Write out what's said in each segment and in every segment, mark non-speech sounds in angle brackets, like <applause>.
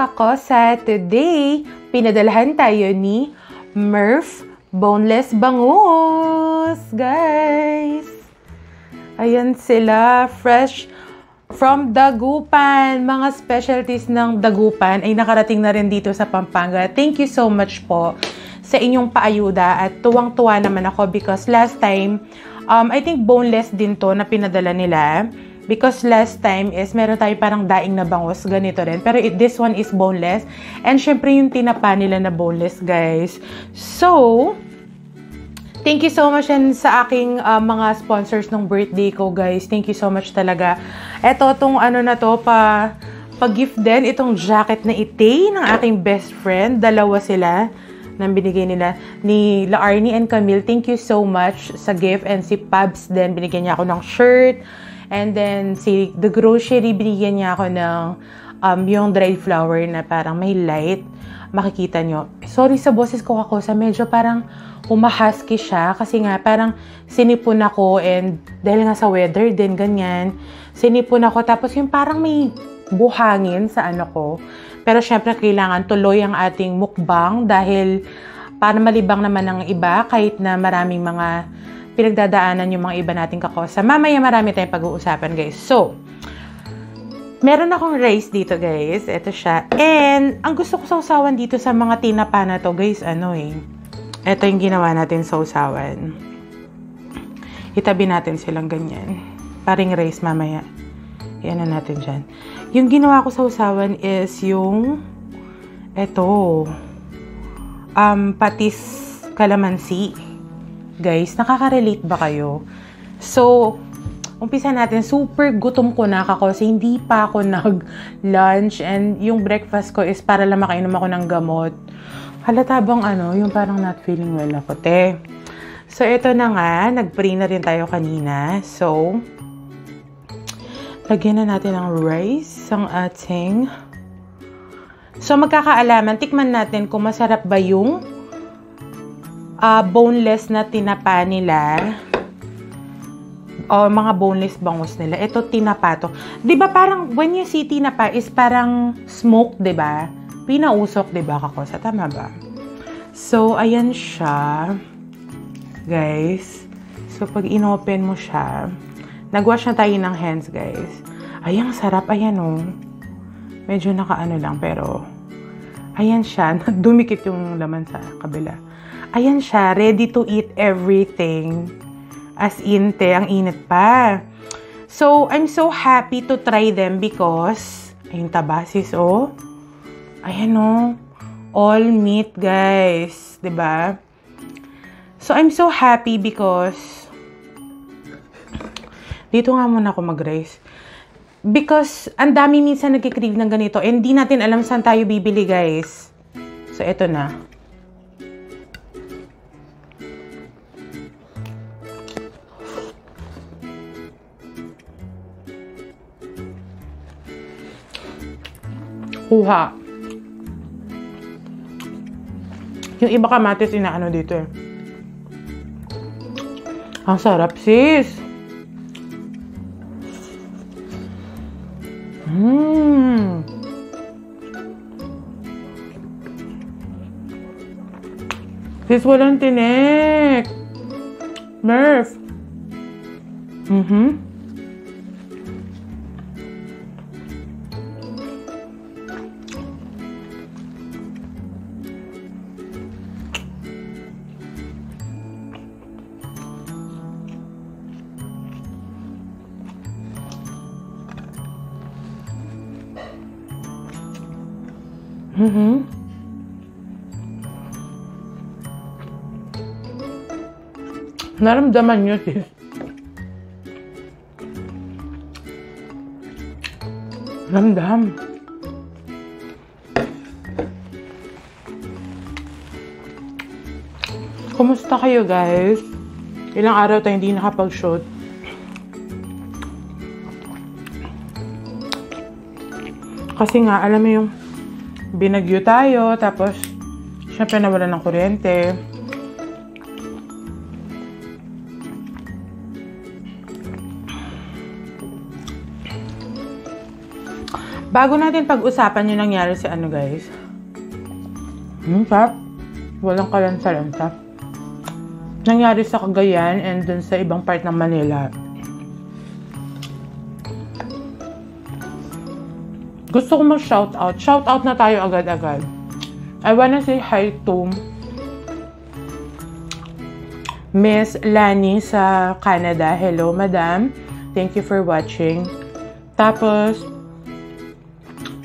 kakosa, today, pinadalhan tayo ni Murph Boneless Bangus, guys. Ayan sila, fresh from Dagupan. Mga specialties ng Dagupan ay nakarating na rin dito sa Pampanga. Thank you so much po sa inyong paayuda at tuwang-tuwa naman ako because last time, um, I think boneless din to na pinadala nila. Because last time is meron tayo parang daing na bangus, ganito rin. Pero it, this one is boneless. And syempre yung tinapa nila na boneless, guys. So, Thank you so much and sa aking uh, mga sponsors ng birthday ko, guys. Thank you so much talaga. Ito, tong ano na to, pa, pa-gift din, itong jacket na ite ng aking best friend. Dalawa sila nang binigay nila ni La Arnie and Camille. Thank you so much sa gift. And si Pabs din, binigyan niya ako ng shirt. And then, si The Grocery, binigyan niya ako ng um, yung dried flower na parang may light. Makikita nyo. Sorry sa boses ko ako sa medyo parang humahusky siya kasi nga parang sinipon ako and dahil nga sa weather din ganyan, sinipon ako tapos yung parang may buhangin sa ano ko. Pero syempre kailangan tuloy ang ating mukbang dahil para malibang naman ng iba kahit na maraming mga pinagdadaanan yung mga iba nating kakosa. Mamaya marami tayong pag-uusapan, guys. So, meron akong rice dito, guys. Ito siya. And, ang gusto ko sausawan dito sa mga tinapa na to, guys, ano eh. Ito yung ginawa natin sausawan. Itabi natin silang ganyan. Paring rice mamaya. Yan na natin dyan. Yung ginawa ko sausawan is yung ito. Um, patis kalamansi guys, nakaka-relate ba kayo? So, umpisa natin, super gutom ko na ako kasi hindi pa ako <laughs> nag-lunch and yung breakfast ko is para lang makainom ako ng gamot. Halata bang ano, yung parang not feeling well ako, te. So, ito na nga, nag-pray na rin tayo kanina. So, lagyan na natin ng rice ang ating... So, magkakaalaman, tikman natin kung masarap ba yung uh, boneless na tinapa nila o mga boneless bangus nila. Ito tinapa to. 'Di ba parang when you see tinapa is parang smoke, 'di ba? Pinausok, 'di ba kako? Sa tama ba? So ayan siya. Guys. So pag inopen mo siya, nagwash na tayo ng hands, guys. Ay, ang sarap. Ayan, oh. Medyo nakaano lang, pero ayan siya. <laughs> Dumikit yung laman sa kabila ayan siya, ready to eat everything. As in, te, ang init pa. So, I'm so happy to try them because, ayun tabasis, oh. Ayan, oh. All meat, guys. ba? Diba? So, I'm so happy because, dito nga muna ako mag-rice. Because, ang dami minsan nagkikrave ng ganito, and di natin alam saan tayo bibili, guys. So, eto na. Kuha. Yung iba kamatis inaano dito eh. Ang sarap sis. Mmm. Sis, walang tinik. Murph. Mm-hmm. Mm-hmm. Naramdaman nyo, sis. Ramdam. Kumusta kayo, guys? Ilang araw tayo hindi nakapag-shoot. Kasi nga, alam mo yung binagyo tayo, tapos syempre nawala ng kuryente. Bago natin pag-usapan yung nangyari si ano guys. Hmm, tap. Walang kalansa-lansa. Nangyari sa Cagayan and dun sa ibang part ng Manila. Gusto ko mag-shout out. Shout out na tayo agad-agad. I wanna say hi to Miss Lani sa Canada. Hello, madam. Thank you for watching. Tapos,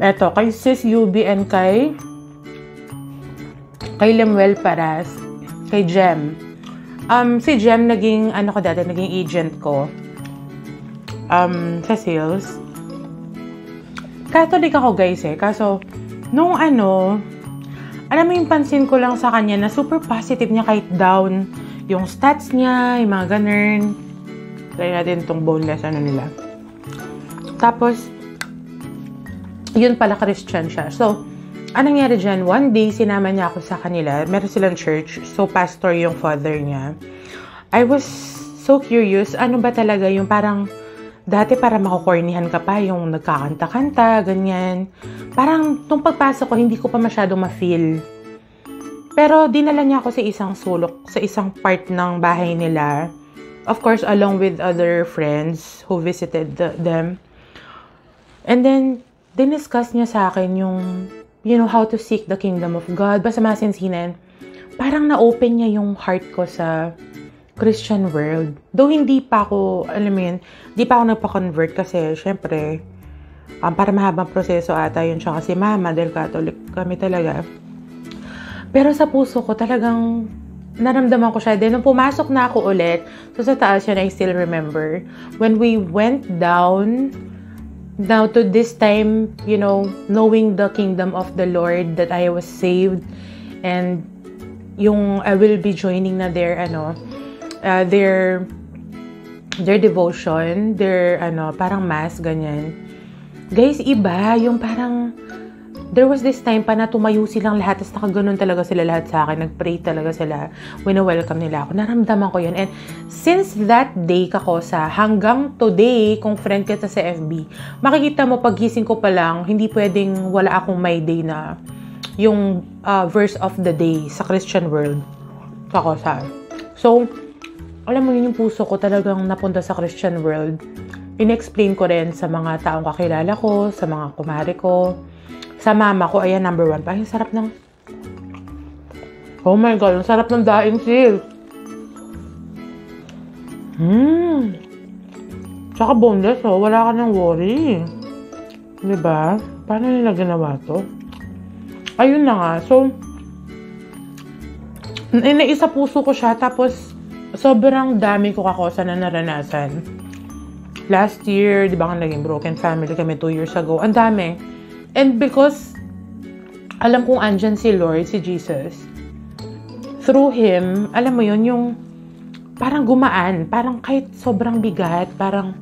eto, kay Sis UB and kay kay Lemuel Paras, kay Jem. Um, si Jem naging, ano ko dati, naging agent ko um, sa sales. Catholic ako guys eh. Kaso, nung ano, alam mo yung pansin ko lang sa kanya na super positive niya kahit down yung stats niya, yung mga ganun. Try natin itong boneless ano nila. Tapos, yun pala Christian siya. So, anong nangyari dyan? One day, sinama niya ako sa kanila. Meron silang church. So, pastor yung father niya. I was so curious. Ano ba talaga yung parang Dati para makukornihan ka pa, yung nagkakanta-kanta, ganyan. Parang, nung pagpasok ko, hindi ko pa masyado ma-feel. Pero, dinala niya ako sa isang sulok, sa isang part ng bahay nila. Of course, along with other friends who visited the, them. And then, diniscuss niya sa akin yung, you know, how to seek the kingdom of God. Basta masinsinan, parang na-open niya yung heart ko sa Christian world. Though hindi pa ako, alam mo yun, hindi pa ako nagpa-convert kasi, syempre, um, para mahabang proseso ata yun siya kasi mama, dahil Catholic kami talaga. Pero sa puso ko, talagang naramdaman ko siya. Then, nung pumasok na ako ulit, so sa taas yun, I still remember, when we went down, now to this time, you know, knowing the kingdom of the Lord, that I was saved, and yung I will be joining na there, ano, uh, their their devotion, their ano, parang mass ganyan. Guys, iba yung parang there was this time pa na tumayo silang lahat tapos nakaganon talaga sila lahat sa akin. Nag-pray talaga sila. Wina-welcome nila ako. Naramdaman ko yun. And since that day, kakosa, hanggang today, kung friend kita sa FB, makikita mo pagising ko pa lang, hindi pwedeng wala akong my day na yung uh, verse of the day sa Christian world. Kakosa. So, alam mo yun yung puso ko talagang napunta sa Christian world. In-explain ko rin sa mga taong kakilala ko, sa mga kumare ko, sa mama ko, ayan, number one pa. Ay, sarap ng... Oh my God, ang sarap ng daing sil. Hmm. Tsaka boneless, oh. Wala ka nang worry. Diba? Paano nila ginawa to? Ayun na nga. So, inaisa puso ko siya. Tapos, sobrang dami ko kakosa na naranasan. Last year, di ba nga naging broken family kami two years ago. Ang dami. And because alam kong andyan si Lord, si Jesus, through Him, alam mo yun, yung parang gumaan, parang kahit sobrang bigat, parang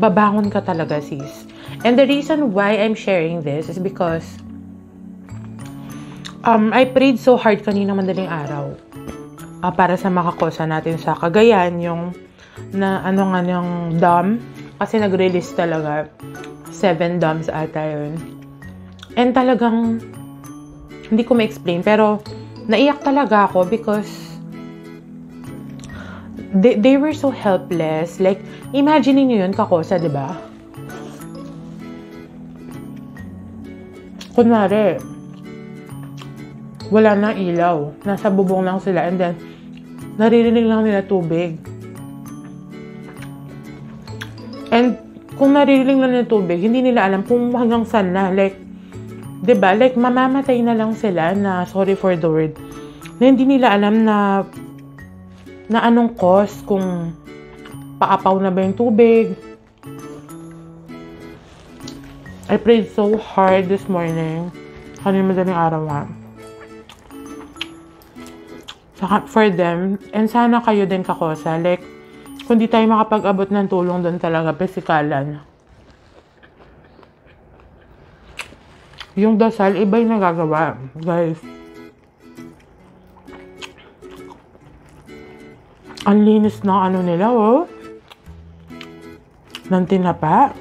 babangon ka talaga, sis. And the reason why I'm sharing this is because um, I prayed so hard kanina madaling araw uh, para sa makakosa natin sa Cagayan, yung na ano nga yung dam kasi nag-release talaga seven dams ata yun. And talagang hindi ko ma-explain pero naiyak talaga ako because they, they were so helpless. Like, imagine niyo yun, kakosa, di ba? Kunwari, wala na ilaw. Nasa bubong lang sila. And then, naririnig lang nila tubig. And kung naririnig lang nila tubig, hindi nila alam kung hanggang saan na. Like, ba diba? Like, mamamatay na lang sila na, sorry for the word, na hindi nila alam na na anong cause kung paapaw na ba yung tubig. I prayed so hard this morning. Kanina madaling araw ha for them. And sana kayo din kakosa. Like, kung di tayo makapag-abot ng tulong doon talaga, pesikalan. Yung dasal, iba yung nagagawa, guys. Ang linis ng ano nila, oh. Ng tinapa.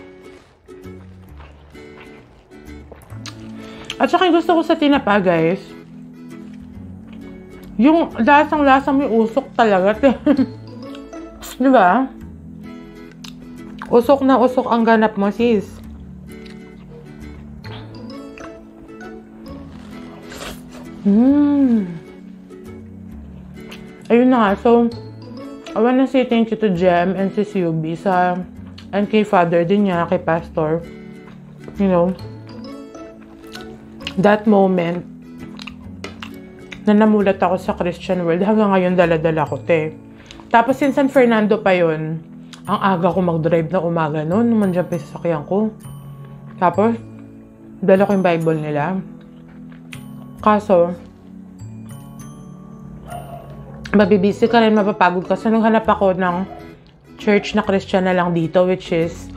At saka gusto ko sa tinapa, guys, yung lasang-lasa may usok talaga. <laughs> Di ba? Usok na usok ang ganap mo, sis. Mmm. Ayun na nga. So, I wanna say thank you to Jem and si Yubi sa and kay father din niya, kay pastor. You know, that moment na namulat ako sa Christian world, hanggang ngayon dala-dala ko, te. Tapos in San Fernando pa yon ang aga ko mag-drive na umaga noon, naman dyan pa sa sakyan ko. Tapos, dala ko yung Bible nila. Kaso, mabibisi ka rin, mapapagod ka. So, naghanap ako ng church na Christian na lang dito, which is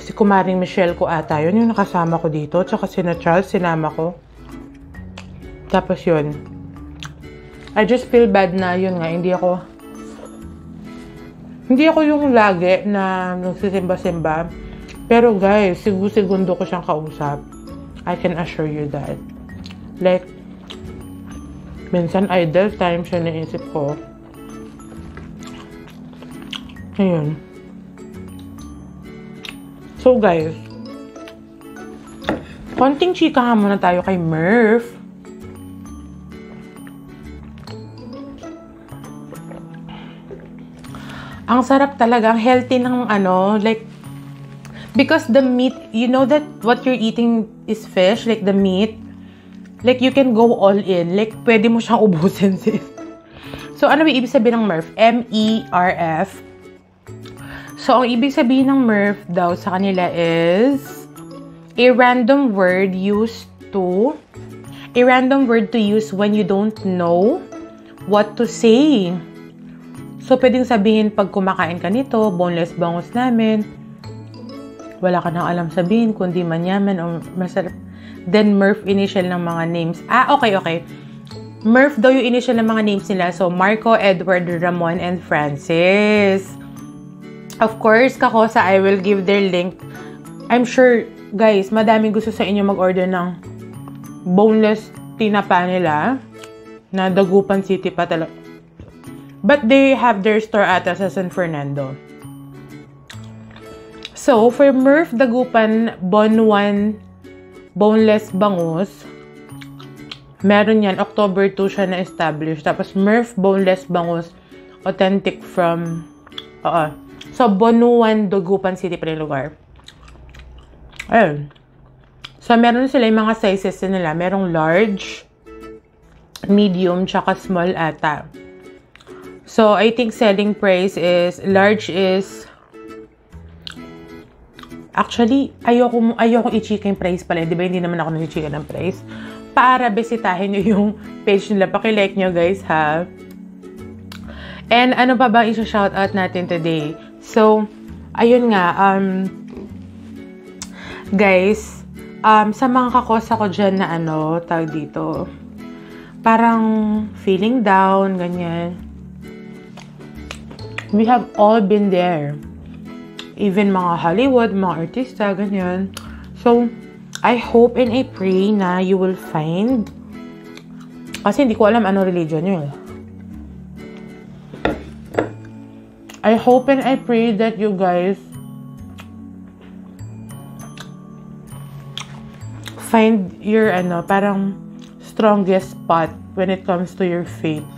si Kumaring Michelle ko ata. Yun yung nakasama ko dito. Tsaka si na Charles, sinama ko. Tapos yun. I just feel bad na yun nga, hindi ako hindi ako yung lagi na nagsisimba-simba. Pero guys, sigu-segundo ko siyang kausap. I can assure you that. Like, minsan idle time siya naisip ko. Ayun. So guys, konting chika muna tayo kay Murph. Ang sarap talaga, ang healthy ng ano, like, because the meat, you know that what you're eating is fish, like the meat, like you can go all in, like pwede mo siyang ubusin <laughs> sis. So, ano ibig sabihin ng Murph? M-E-R-F. So, ang ibig sabihin ng Murph daw sa kanila is a random word used to a random word to use when you don't know what to say. So, pwedeng sabihin pag kumakain ka nito, boneless bangus namin, wala ka nang alam sabihin, kundi manyaman o masarap. Then, Murph initial ng mga names. Ah, okay, okay. Murph daw yung initial ng mga names nila. So, Marco, Edward, Ramon, and Francis. Of course, kakosa, I will give their link. I'm sure, guys, madaming gusto sa inyo mag-order ng boneless tinapa nila na Dagupan City pa talaga But they have their store ata sa San Fernando. So, for Murph Dagupan Bon 1 Boneless Bangus, meron yan. October 2 siya na-establish. Tapos Murph Boneless Bangus, authentic from, oo. So, Bonuan, Dagupan City pa lugar. Ayun. So, meron sila yung mga sizes nila. Merong large, medium, tsaka small ata. So, I think selling price is, large is, actually, ayoko, ayoko i-chika yung price pala. Di ba, hindi naman ako nag-chika ng price. Para bisitahin nyo yung page nila. Pakilike nyo, guys, ha? And ano pa ba isa-shoutout natin today? So, ayun nga, um, guys, um, sa mga kakosa ko dyan na ano, tawag dito, parang feeling down, ganyan We have all been there. Even mga Hollywood, mga artista, ganyan. So, I hope and I pray na you will find kasi hindi ko alam ano religion yun. I hope and I pray that you guys find your ano, parang strongest spot when it comes to your faith.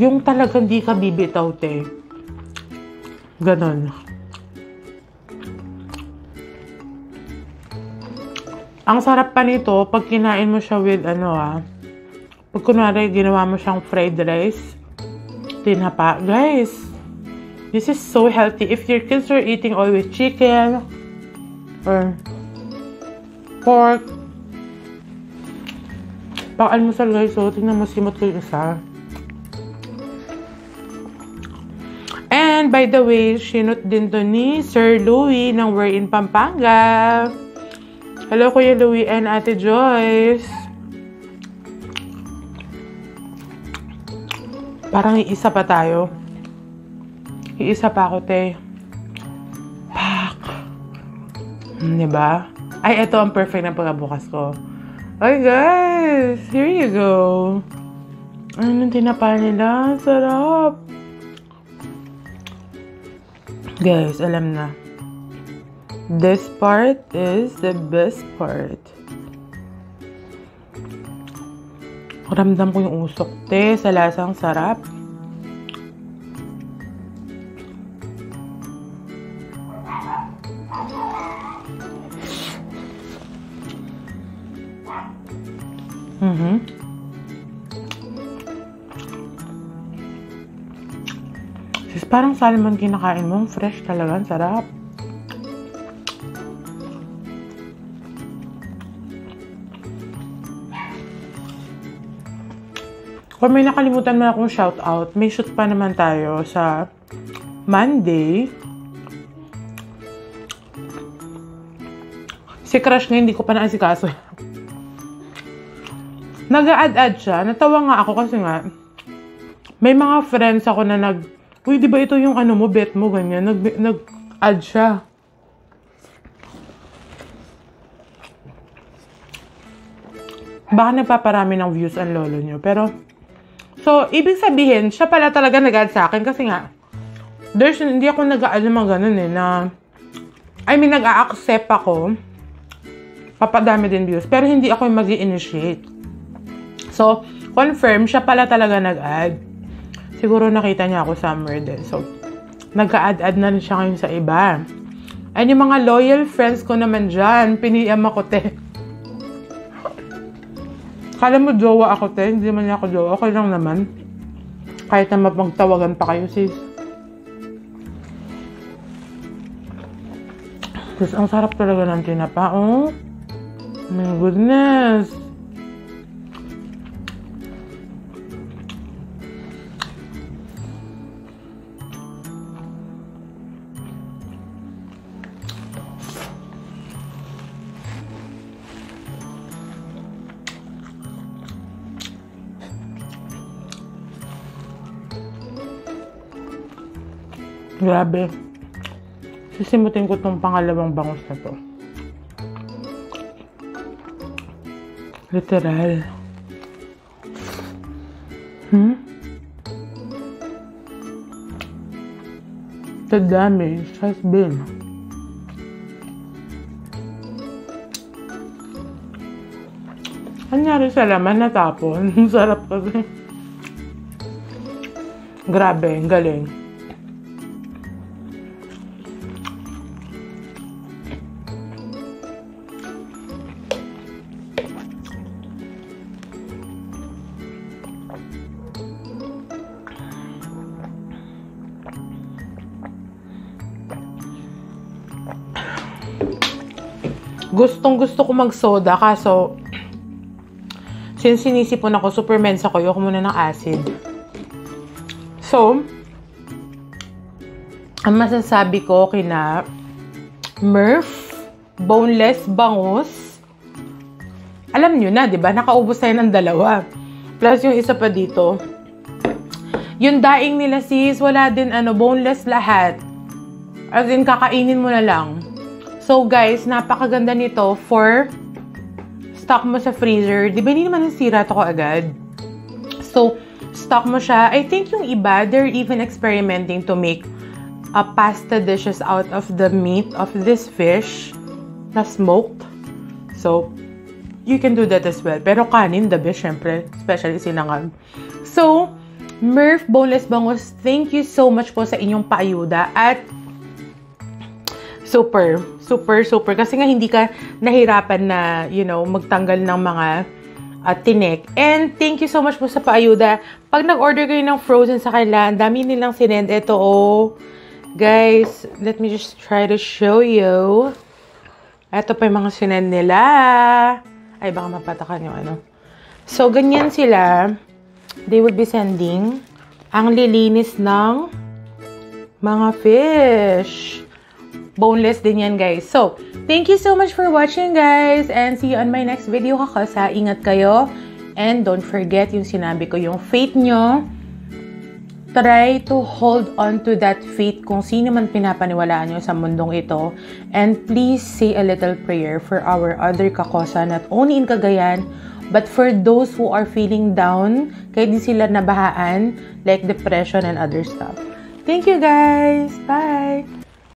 Yung talagang di ka bibitaw, te. Ganon. Ang sarap pa nito, pag kinain mo siya with ano ah, pag kunwari ginawa mo siyang fried rice, tinapa. Guys, this is so healthy. If your kids are eating always chicken, or pork, pang almusal guys, so tingnan mo simot ko yung isa. And by the way, sinot din to ni Sir Louie ng We're in Pampanga. Hello Kuya Louie and Ate Joyce. Parang iisa pa tayo. Iisa pa ako, te. Pak! Hmm, diba? Ay, ito ang perfect na pagkabukas ko. Ay, guys! Here you go. Ano tinapa nila? Sarap! Guys, alam na. This part is the best part. Ramdam ko yung usok, te. Sa lasang sarap. Mm-hmm. Parang salmon kinakain mo. Fresh talaga. Sarap. Kung may nakalimutan mo akong shoutout, may shoot pa naman tayo sa Monday. Si Crush nga, hindi ko pa naasikaso. <laughs> Nag-add-add siya. Natawa nga ako kasi nga, may mga friends ako na nag, Di ba ito yung ano mo, bet mo, ganyan. Nag, nag-add siya. Baka nagpaparami ng views ang lolo nyo. Pero, so, ibig sabihin, siya pala talaga nag-add sa akin kasi nga, there's, hindi ako nag-add ng ganun eh, na, I mean, nag-a-accept ako, papadami din views, pero hindi ako yung mag initiate So, confirm, siya pala talaga nag-add. Siguro nakita niya ako somewhere din. So, nagka-add-add na rin siya ngayon sa iba. And yung mga loyal friends ko naman dyan, piniyam ako, te. Kala mo jowa ako, te. Hindi man niya ako jowa. Okay lang naman. Kahit na mapagtawagan pa kayo, sis. Sis, ang sarap talaga ng tinapa, oh. My goodness. Grabe. Sisimutin ko tong pangalawang bangus na to. Literal. Hmm? The damage has been. Anyari sa laman natapon. <laughs> Sarap kasi. Grabe, galing. Gustong gusto ko mag-soda, kaso since sinisipon ako, super mensa ko, yoko muna ng acid. So, ang masasabi ko kina Murph, boneless bangus, alam nyo na, di ba? Nakaubos tayo ng dalawa. Plus yung isa pa dito. Yung daing nila sis, wala din ano, boneless lahat. As in, kakainin mo na lang. So guys, napakaganda nito for stock mo sa freezer. Di ba hindi naman nasira to ko agad? So, stock mo siya. I think yung iba, they're even experimenting to make a pasta dishes out of the meat of this fish na smoked. So, you can do that as well. Pero kanin, the best, syempre. Especially sinangag. So, Murph Boneless Bangus, thank you so much po sa inyong paayuda. At super, super, super. Kasi nga hindi ka nahirapan na, you know, magtanggal ng mga uh, tinik. And thank you so much po sa paayuda. Pag nag-order kayo ng frozen sa kanila, dami nilang sinend. Ito, oh. Guys, let me just try to show you. Ito pa yung mga sinend nila. Ay, baka mapatakan yung ano. So, ganyan sila. They would be sending ang lilinis ng mga fish. Boneless din yan, guys. So, thank you so much for watching, guys. And see you on my next video, kakasa. Ingat kayo. And don't forget yung sinabi ko, yung faith nyo try to hold on to that faith kung sino man pinapaniwalaan nyo sa mundong ito. And please say a little prayer for our other kakosa, not only in Cagayan, but for those who are feeling down, kahit di sila nabahaan, like depression and other stuff. Thank you guys! Bye!